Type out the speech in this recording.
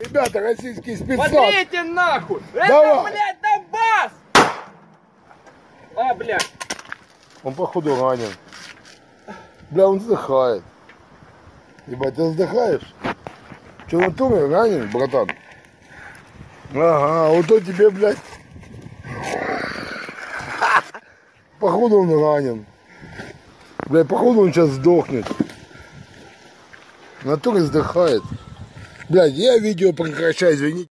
Ребята, российский спецназ. Смотрите нахуй! Это, Давай. блядь, Донбасс! А, блядь. Он походу ранен. Бля, он вздыхает. Ебать, ты вздыхаешь? Че, на туре ранен, братан? Ага, вот то тебе, блядь. Походу он ранен. Бля, походу он сейчас сдохнет. В натуре вздыхает. Блядь, я видео прекращаю, извините.